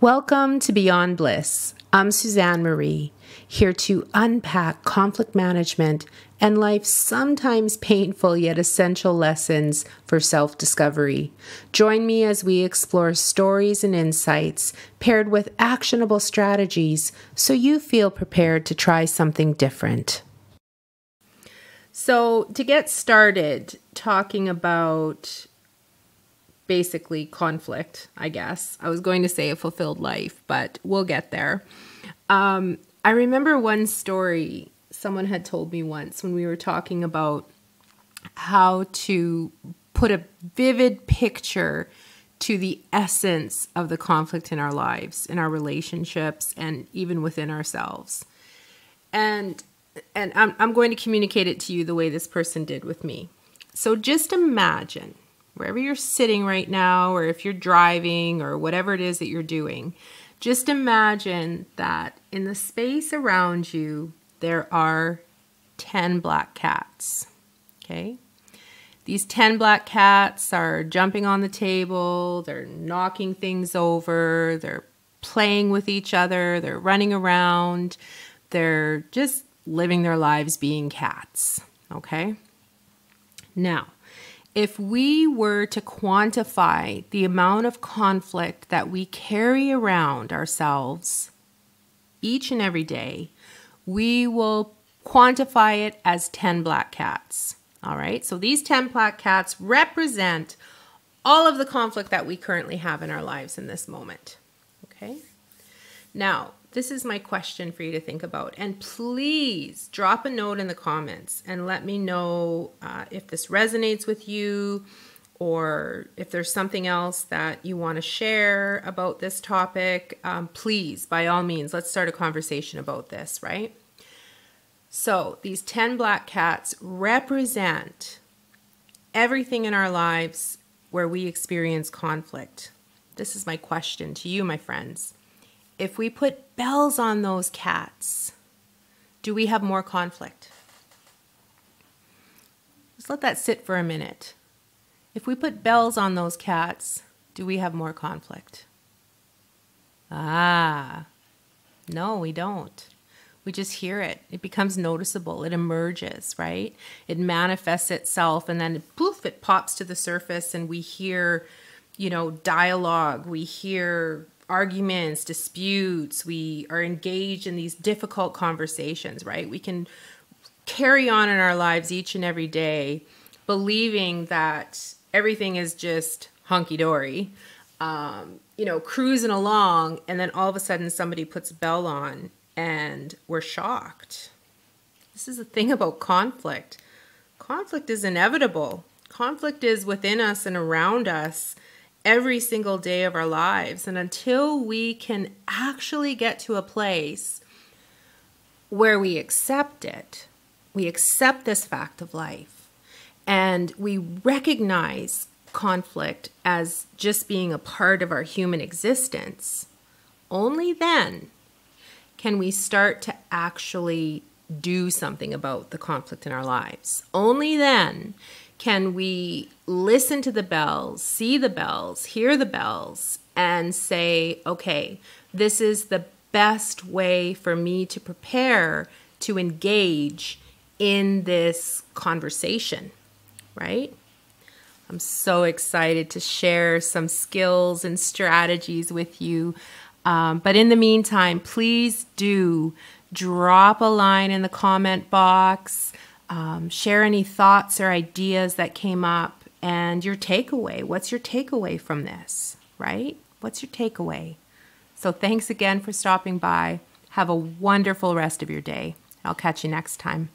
Welcome to Beyond Bliss. I'm Suzanne Marie, here to unpack conflict management and life's sometimes painful yet essential lessons for self discovery. Join me as we explore stories and insights paired with actionable strategies so you feel prepared to try something different. So, to get started talking about basically conflict, I guess. I was going to say a fulfilled life, but we'll get there. Um, I remember one story someone had told me once when we were talking about how to put a vivid picture to the essence of the conflict in our lives, in our relationships, and even within ourselves. And and I'm, I'm going to communicate it to you the way this person did with me. So just imagine wherever you're sitting right now, or if you're driving, or whatever it is that you're doing, just imagine that in the space around you, there are 10 black cats. Okay? These 10 black cats are jumping on the table, they're knocking things over, they're playing with each other, they're running around, they're just living their lives being cats. Okay? Now, if we were to quantify the amount of conflict that we carry around ourselves each and every day, we will quantify it as 10 black cats. All right, so these 10 black cats represent all of the conflict that we currently have in our lives in this moment. Okay, now this is my question for you to think about. And please drop a note in the comments and let me know uh, if this resonates with you or if there's something else that you want to share about this topic. Um, please, by all means, let's start a conversation about this, right? So, these 10 black cats represent everything in our lives where we experience conflict. This is my question to you, my friends if we put bells on those cats, do we have more conflict? Just let that sit for a minute. If we put bells on those cats, do we have more conflict? Ah, no, we don't. We just hear it. It becomes noticeable. It emerges, right? It manifests itself and then poof, it pops to the surface and we hear, you know, dialogue. We hear arguments, disputes, we are engaged in these difficult conversations, right? We can carry on in our lives each and every day believing that everything is just hunky dory, um, you know, cruising along, and then all of a sudden somebody puts a bell on and we're shocked. This is the thing about conflict. Conflict is inevitable. Conflict is within us and around us every single day of our lives. And until we can actually get to a place where we accept it, we accept this fact of life, and we recognize conflict as just being a part of our human existence, only then can we start to actually do something about the conflict in our lives. Only then can we listen to the bells, see the bells, hear the bells, and say, okay, this is the best way for me to prepare to engage in this conversation, right? I'm so excited to share some skills and strategies with you. Um, but in the meantime, please do drop a line in the comment box um, share any thoughts or ideas that came up and your takeaway. What's your takeaway from this, right? What's your takeaway? So, thanks again for stopping by. Have a wonderful rest of your day. I'll catch you next time.